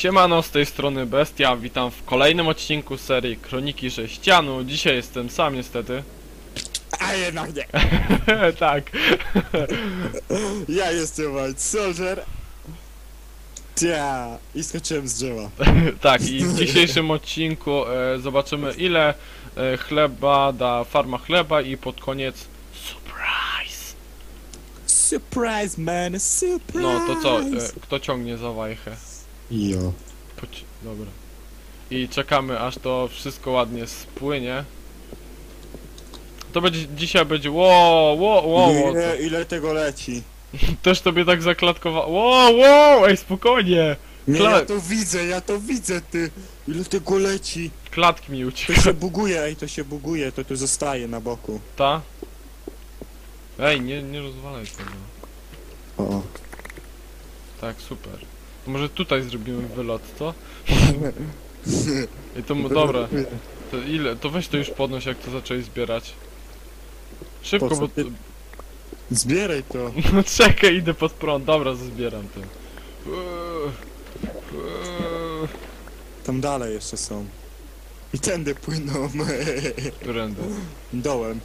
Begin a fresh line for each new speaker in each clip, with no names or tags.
Siemano, z tej strony Bestia, witam w kolejnym odcinku serii Kroniki Sześcianu. Dzisiaj jestem sam niestety.
A jednak nie.
tak.
Ja jestem White Soldier. Tia. I skoczyłem z drzewa.
tak, i w dzisiejszym odcinku e, zobaczymy ile e, chleba da farma chleba i pod koniec surprise.
Surprise man, surprise.
No to co, e, kto ciągnie za wajchę?
Jo.
Poci- Dobra. I czekamy aż to wszystko ładnie spłynie. To będzie, dzisiaj będzie, wow, wow, wow, wow.
Ile, ile tego leci?
Też tobie tak zaklatkowało. Wow, wow, ej, spokojnie.
Nie,
Kla-
ja to widzę, ja to widzę, ty. Ile tego leci?
Klatki mi
To
uciekły.
się buguje, ej, to się buguje, to tu zostaje na boku.
Ta? Ej, nie, nie rozwalaj tego.
O.
Tak, super. To może tutaj zrobimy wylot, co? I to, mu- dobra, to ile? To weź to już podnoś, jak to zaczęli zbierać. Szybko, bo...
ty- Zbieraj to.
No czekaj, idę pod prąd. Dobra, zbieram to. Uuu, uuu.
Tam dalej jeszcze są. I tędy płyną.
Którędy?
Dołem.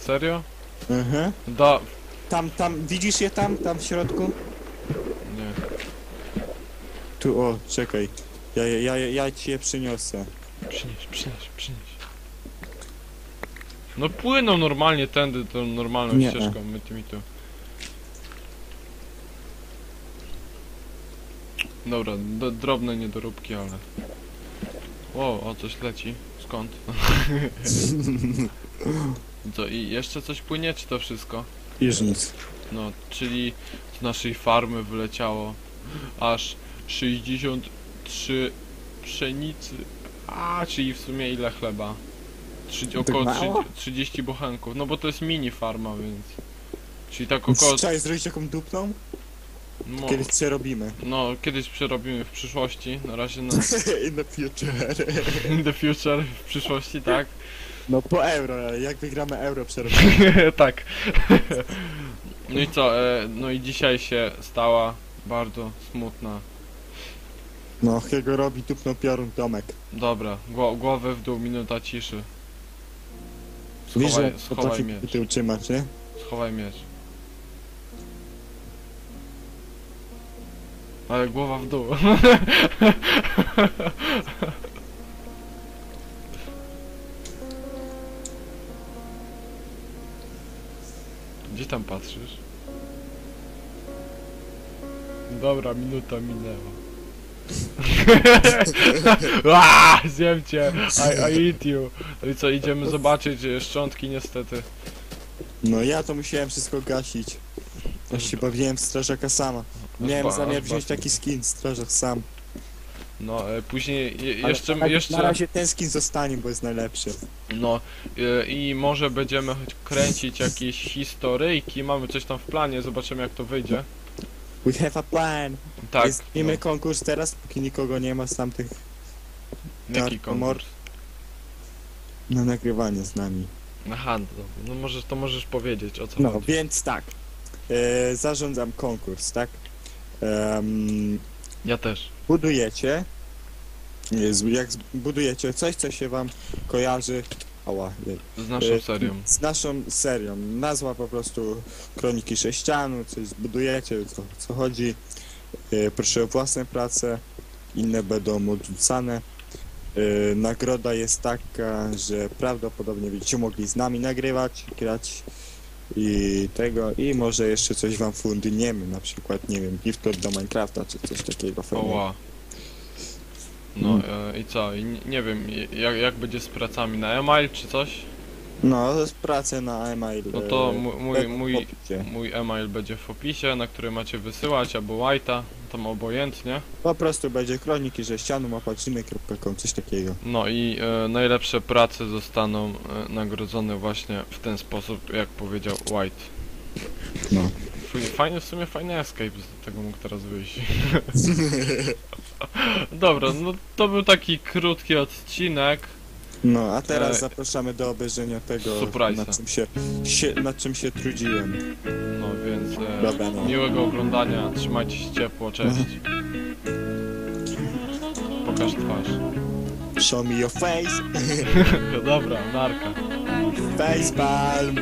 Serio?
Mhm.
Da...
Tam, tam, widzisz je tam, tam w środku?
Nie.
Tu, o, czekaj. Ja, ja, ja, ja ci je przyniosę.
Przynieś, przynieś, przynieś. No płyną normalnie tędy, tą normalną
Nie.
ścieżką, my tymi tu. Dobra, do, drobne niedoróbki, ale... Wow, o coś leci. Skąd? Co, i jeszcze coś płynie, czy to wszystko?
Już nic.
No, czyli z naszej farmy wyleciało aż 63 pszenicy. A, czyli w sumie ile chleba? Trzy, około
Tak mało?
30, 30 bochenków. No bo to jest mini farma, więc. Czyli tak około.
Trzeba zrobić taką dupną?
No,
Kiedyś co robimy?
no kiedyś przerobimy w przyszłości. Na razie na
In the future.
in the future, w przyszłości, tak?
No po euro, ale jak wygramy euro przerobimy.
tak. No i co? E, no i dzisiaj się stała bardzo smutna
No, jego robi dupną piorun Tomek.
Dobra, gło głowę w dół, minuta ciszy.
Wiesz,
Schowaj,
że
schowaj
potrafi
miecz,
ty utrzymać, nie?
schowaj miecz. Ale głowa w dół. Gdzie tam patrzysz? Dobra, minuta minęła. Aaaa, zjem cię! I, I eat you! No i co, idziemy zobaczyć e, szczątki niestety.
No ja to musiałem wszystko gasić. Ja się bawiłem w strażaka sama. Miałem
Zba-
zamiar
zba-
wziąć taki skin, strażak sam.
No, e, później je,
Ale
jeszcze,
na,
jeszcze,
Na razie ten skin zostanie, bo jest najlepszy.
no e, i może będziemy choć kręcić jakieś historyjki, mamy coś tam w planie, zobaczymy jak to wyjdzie.
We have a plan.
Tak,
Jest, Robimy konkurs teraz, póki nikogo nie ma z tamtych
no, jaki konkurs?
na nagrywanie z nami.
Aha, no, no możesz, to możesz powiedzieć o co
No,
chodzi.
więc tak. E, zarządzam konkurs, tak? Em,
Ja też.
budujecie. Jak budujecie coś, co się wam kojarzy. Ała, nie.
Z naszą
E,
serią.
Z naszą serią. Nazwa po prostu Kroniki Sześcianu, coś zbudujecie, co, co chodzi. E, proszę o własne prace, inne będą odrzucane. E, nagroda jest taka, że prawdopodobnie będziecie mogli z nami nagrywać, grać i tego, i może jeszcze coś wam fundniemy, na przykład, nie wiem, gift do Minecrafta, czy coś takiego.
Oła. No
Mm.
e, i co? I nie, nie wiem, jak, jak będzie z pracami na e-mail czy coś?
No, to jest praca na e-mail.
No to
e,
mój, mój,
w
mój,
opisie.
mój e-mail będzie w opisie, na który macie wysyłać, albo white'a, tam obojętnie.
Po prostu będzie kroniki sześcianu, mapaczyny.com, coś takiego.
No i e, najlepsze prace zostaną e, nagrodzone właśnie w ten sposób, jak powiedział White.
No.
Fajny, w sumie fajny escape z tego mógł teraz wyjść. Dobra, no to był taki krótki odcinek.
No, a teraz
E,
zapraszamy do obejrzenia tego,
surprise'a.
nad czym się, się, nad czym się trudziłem.
No więc e,
Dobra, no.
miłego oglądania, trzymajcie się ciepło, cześć. Pokaż twarz.
Show me your face.
No dobra, narka.
Facepalm.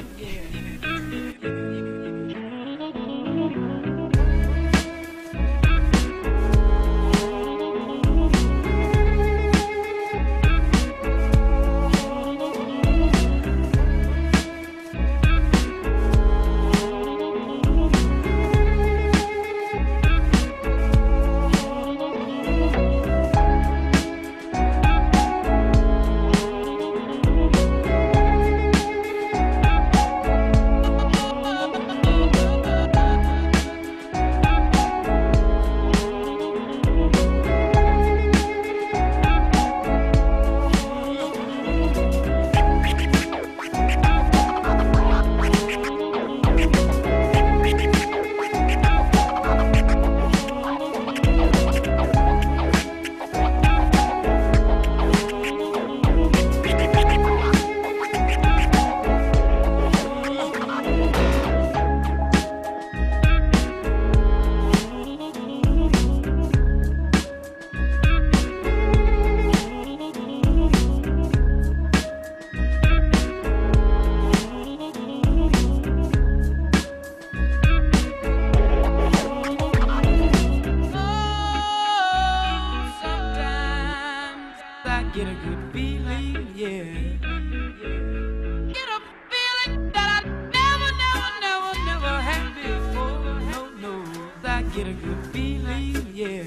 get a good feeling, yeah. Get a feeling that I never, never, never, never had before. No, no, I get a good feeling, yeah.